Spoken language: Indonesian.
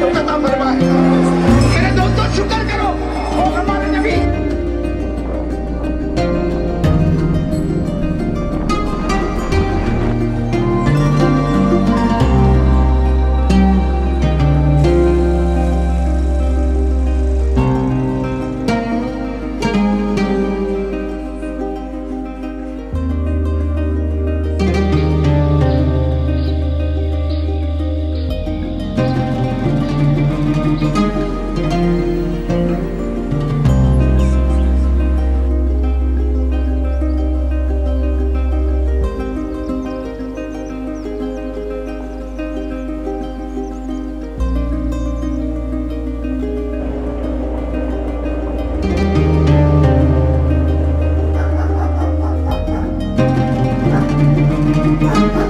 Thank you. Thank nah. you.